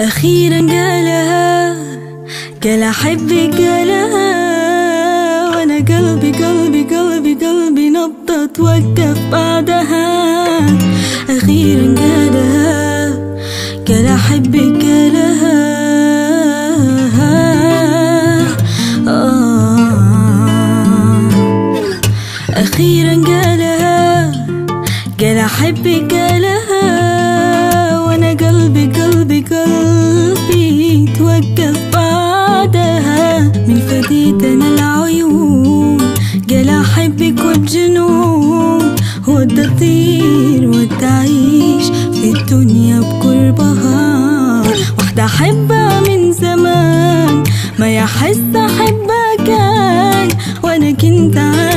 أخيرا قالها قال أحبك قالها وأنا قلبي قلبي قلبي قلبي نبضة توقف بعدها. أخيرا قالها قال أحبك قالها آه. أخيرا قالها قال أحبك قالها وقف بعدها من فديتنا العيون. قال أحبك وبجنون ودي أطير ودي أعيش في الدنيا بقربها واحدة أحبها من زمان ما يحس أحبها كان. وأنا كنت عايش